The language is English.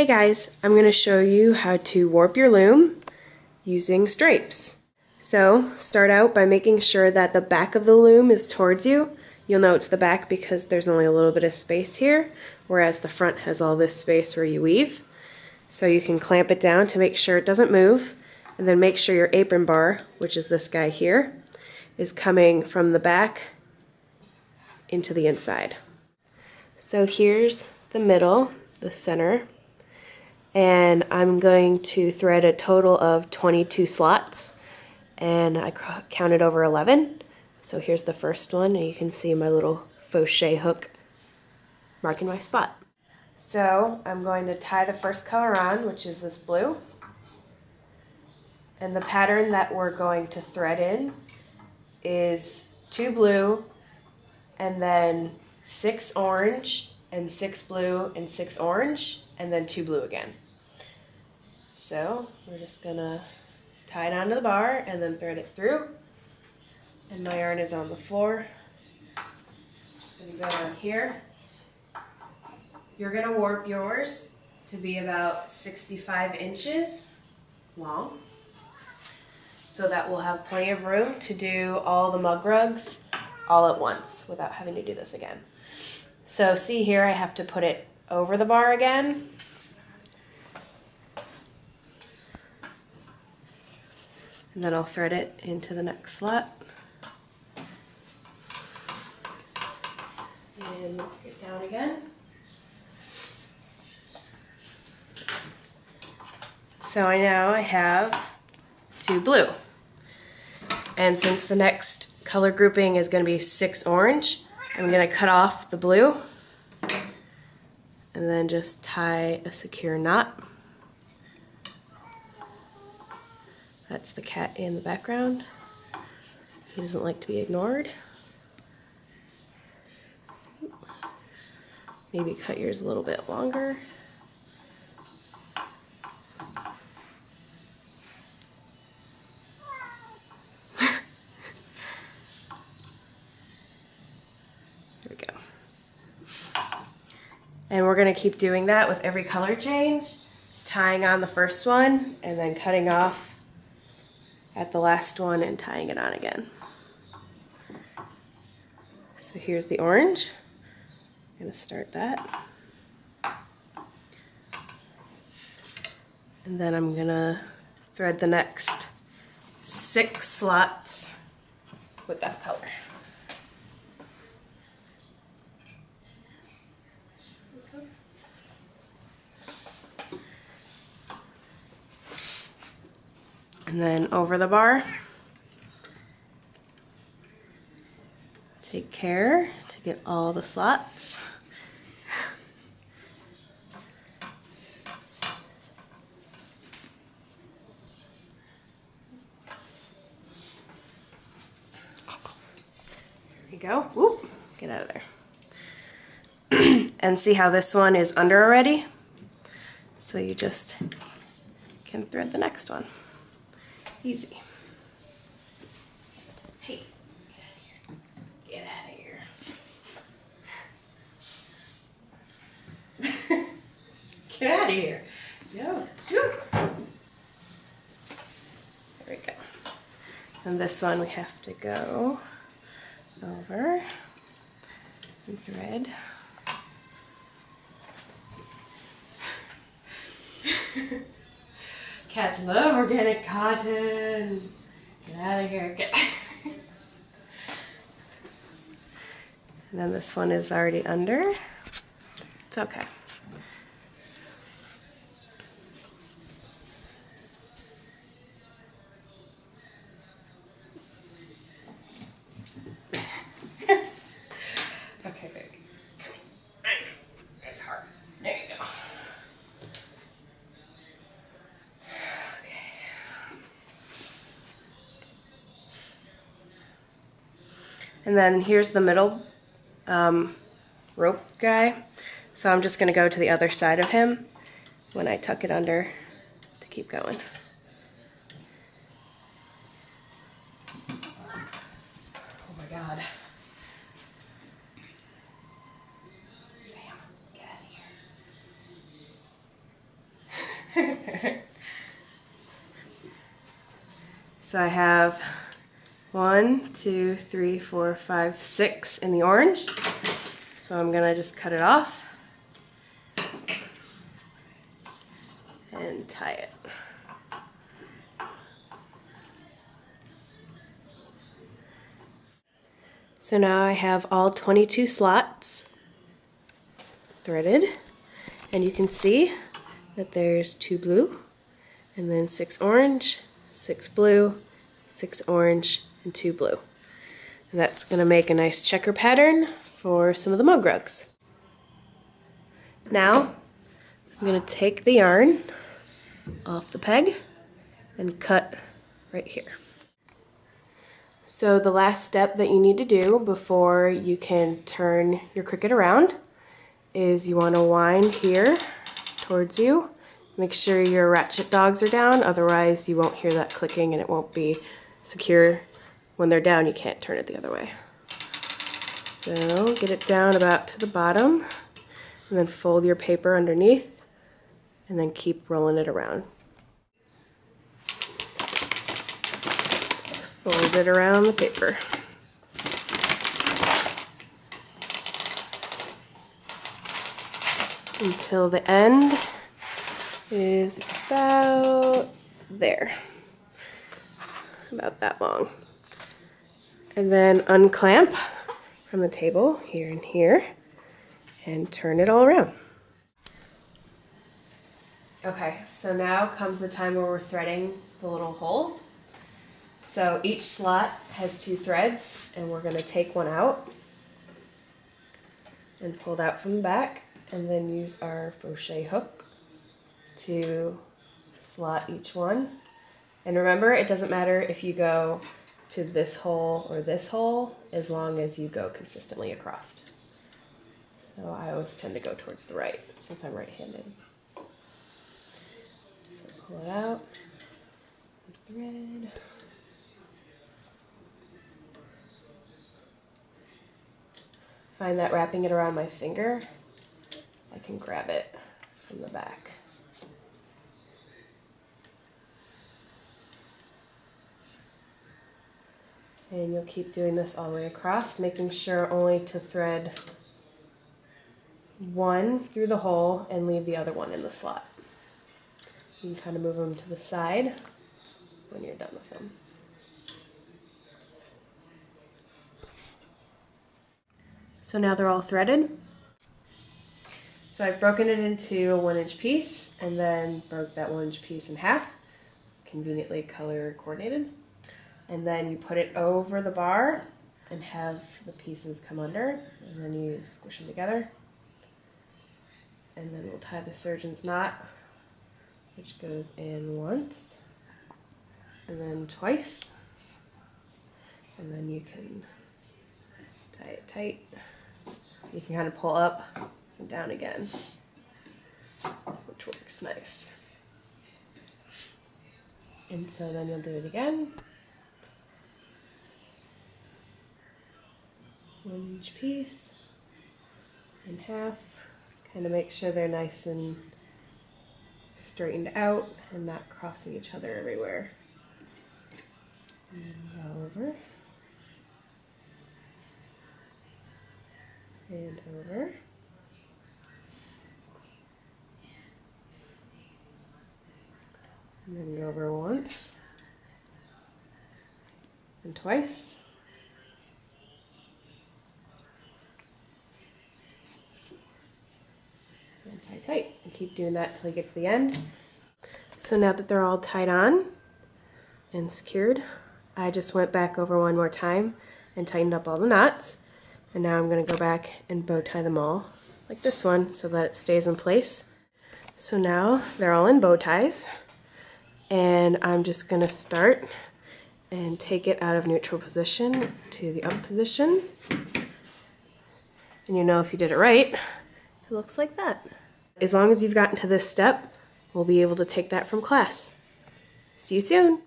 Hey guys, I'm going to show you how to warp your loom using stripes. So start out by making sure that the back of the loom is towards you. You'll know it's the back because there's only a little bit of space here, whereas the front has all this space where you weave. So you can clamp it down to make sure it doesn't move, and then make sure your apron bar, which is this guy here, is coming from the back into the inside. So here's the middle, the center, and I'm going to thread a total of 22 slots and I counted over 11 so here's the first one and you can see my little crochet hook marking my spot. So I'm going to tie the first color on which is this blue and the pattern that we're going to thread in is two blue and then six orange and six blue and six orange and then two blue again. So we're just gonna tie it onto the bar and then thread it through. And my yarn is on the floor. Just gonna go down here. You're gonna warp yours to be about 65 inches long. So that we'll have plenty of room to do all the mug rugs all at once without having to do this again. So see here, I have to put it over the bar again. And then I'll thread it into the next slot. And knock it down again. So I now I have two blue. And since the next color grouping is going to be six orange, I'm going to cut off the blue and then just tie a secure knot. That's the cat in the background. He doesn't like to be ignored. Maybe cut yours a little bit longer. There we go. And we're going to keep doing that with every color change, tying on the first one and then cutting off at the last one and tying it on again. So here's the orange. I'm going to start that. And then I'm going to thread the next six slots with that color. And then over the bar. Take care to get all the slots. There we go. Whoop, get out of there. and see how this one is under already? So you just can thread the next one. Easy. Hey, get out of here. Get out of here. get out of here. No, shoot. There we go. And this one we have to go over and thread. Cats love organic cotton. Get out of here. Get and then this one is already under. It's okay. And then here's the middle um, rope guy. So I'm just going to go to the other side of him when I tuck it under to keep going. Oh my god. Sam, get out of here. so I have one, two, three, four, five, six in the orange. So I'm gonna just cut it off and tie it. So now I have all 22 slots threaded and you can see that there's two blue and then six orange, six blue, six orange, and two blue. And that's going to make a nice checker pattern for some of the mug rugs. Now I'm going to take the yarn off the peg and cut right here. So the last step that you need to do before you can turn your Cricket around is you want to wind here towards you. Make sure your ratchet dogs are down, otherwise you won't hear that clicking and it won't be secure. When they're down, you can't turn it the other way. So get it down about to the bottom and then fold your paper underneath and then keep rolling it around. Just fold it around the paper. until the end is about there. About that long. And then unclamp from the table here and here and turn it all around. Okay, so now comes the time where we're threading the little holes. So each slot has two threads and we're going to take one out and pull it out from the back and then use our crochet hook to slot each one. And remember, it doesn't matter if you go to this hole or this hole, as long as you go consistently across. So I always tend to go towards the right, since I'm right-handed. So pull it out, thread. Find that wrapping it around my finger I can grab it from the back. And you'll keep doing this all the way across, making sure only to thread one through the hole and leave the other one in the slot. You can kind of move them to the side when you're done with them. So now they're all threaded. So I've broken it into a one inch piece and then broke that one inch piece in half, conveniently color coordinated. And then you put it over the bar and have the pieces come under and then you squish them together. And then we'll tie the surgeon's knot, which goes in once and then twice. And then you can tie it tight. You can kind of pull up and down again, which works nice. And so then you'll do it again. One each piece in half. Kind of make sure they're nice and straightened out and not crossing each other everywhere. And over. And over. And then go over once and twice. And tie tight. And keep doing that until you get to the end. So now that they're all tied on and secured, I just went back over one more time and tightened up all the knots. And now I'm going to go back and bow tie them all like this one so that it stays in place. So now they're all in bow ties and I'm just going to start and take it out of neutral position to the up position. And you know if you did it right, it looks like that. As long as you've gotten to this step, we'll be able to take that from class. See you soon!